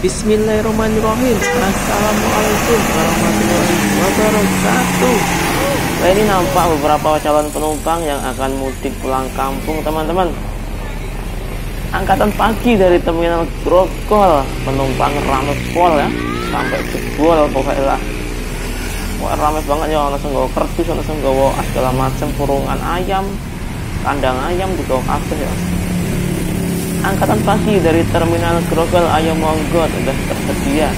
Bismillahirrahmanirrahim. Assalamualaikum warahmatullahi wabarakatuh. Nah ini nampak beberapa calon penumpang yang akan mudik pulang kampung teman-teman. Angkatan pagi dari terminal Grogol Penumpang rame pol ya. Sampai jebol pokoknya Wah rame banget ya Langsung gawa kerdus, langsung gawa segala macam Kurungan ayam Kandang ayam juga kabeh ya. Angkatan pagi dari terminal Grogol Ayo monggo sudah tersedia.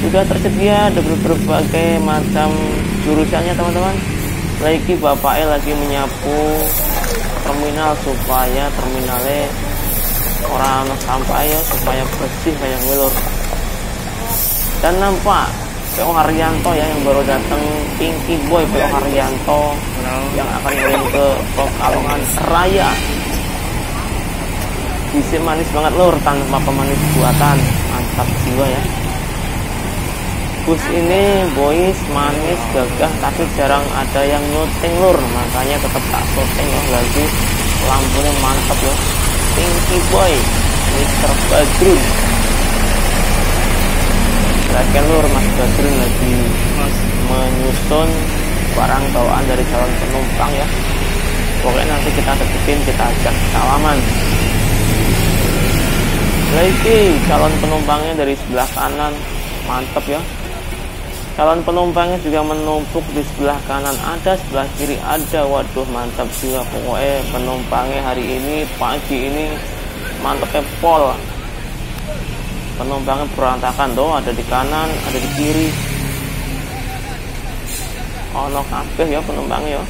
Sudah tersedia ada berbagai macam jurusannya teman-teman. Lagi bapaknya lagi menyapu terminal supaya terminalnya orang sampah ya supaya bersih kayak wilur dan nampak PO Haryanto ya yang baru datang. Pinky Boy PO Haryanto yang akan kirim ke Pekalongan Raya. Bisa manis banget lur. Tanpa pemanis buatan. Mantap jiwa ya. Bus ini boys manis gagah tapi jarang ada yang nyuting lur. Makanya tetap tak syuting ya lagi. Lampunya mantap ya Pinky Boy Mr. Badrun Lagi lur Mas Badrun lagi menyusun barang bawaan dari calon penumpang ya. Pokoknya nanti kita deketin kita ajak salaman. Lagi calon penumpangnya dari sebelah kanan. Mantep ya. Calon penumpangnya juga menumpuk di sebelah kanan. Ada sebelah kiri ada. Waduh mantap juga pokoknya penumpangnya hari ini pagi ini. Mantepnya pol penumpangnya berantakan tuh ada di kanan ada di kiri. Ono kabeh ya penumpangnya ya.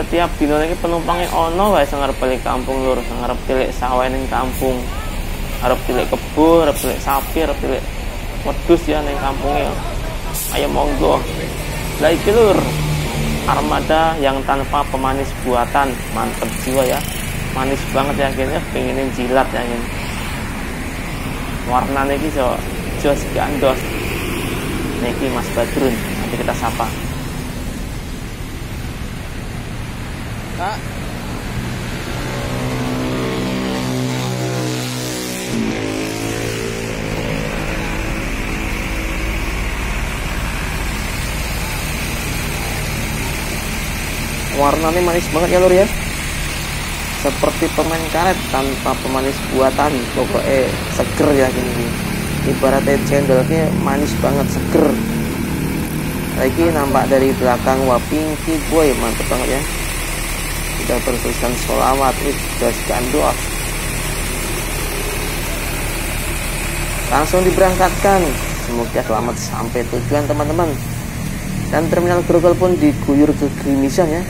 Setiap dino lagi penumpangnya ono wae sing arep balik kampung lur sing arep cilik sawah ning kampung. Arep cilik kebo arep cilik sapi arep cilik wedhus ya ning kampungnya ayo monggo. Lah iki lur armada yang tanpa pemanis buatan. Mantep jiwa ya. Manis banget ya akhirnya pengenin jilat ya ini warnanya ini so jos gandos niki Mas Badrun nanti kita sapa. Kak. Warnanya manis banget ya lur ya seperti permen karet tanpa pemanis buatan pokoknya seger ya gini. Ibaratnya cendolnya manis banget seger. Lagi nampak dari belakang wah pinky boy mantep banget ya. Sudah bertuliskan sholawat sudah gandos langsung diberangkatkan. Semoga selamat sampai tujuan teman-teman. Dan terminal Grogol pun diguyur kegerimisan ya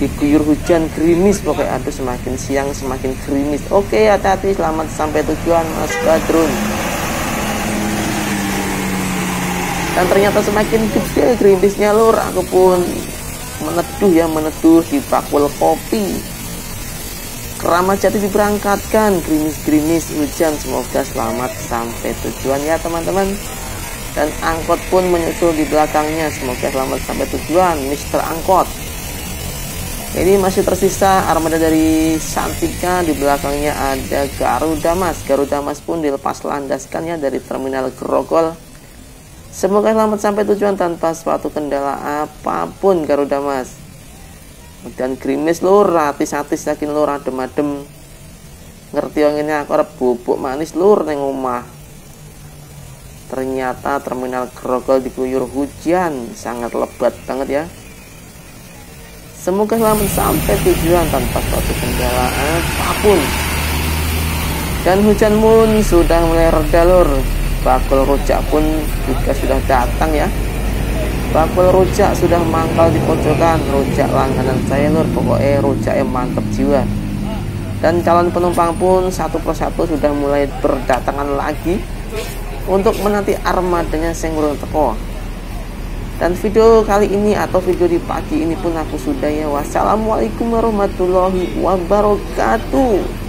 diguyur hujan gerimis pokoknya aduh semakin siang semakin gerimis. Oke hati-hati selamat sampai tujuan Mas Badrun. Dan ternyata semakin gede gerimisnya lur. Aku pun meneduh ya meneduh di bakul kopi. Keramat Jati diberangkatkan. Gerimis-gerimis hujan semoga selamat sampai tujuan ya teman-teman. Dan angkot pun menyusul di belakangnya semoga selamat sampai tujuan Mister Angkot ini masih tersisa armada dari Santika. Di belakangnya ada Garuda Mas. Garuda Mas pun dilepas landaskannya dari terminal Grogol. Semoga selamat sampai tujuan tanpa suatu kendala apa pun Garuda Mas. Dan grimis lur ratis-ratis yakin lur adem-adem ngerti yang ini aku bubuk manis lur neng rumah ternyata terminal Grogol diguyur hujan. Sangat lebat banget ya Semoga selamat sampai tujuan tanpa suatu kendala apa pun. Dan hujan pun sudah mulai reda lur. Bakul rujak pun juga sudah datang ya. Bakul rujak sudah mangkal di pojokan. Rujak langganan saya lur. Pokoknya rujak yang mantap jiwa. Dan calon penumpang pun satu persatu sudah mulai berdatangan lagi untuk menanti armadanya Senggurun Teko dan video kali ini atau video di pagi ini pun aku sudah ya. Wassalamualaikum warahmatullahi wabarakatuh